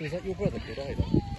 Is that your brother, Good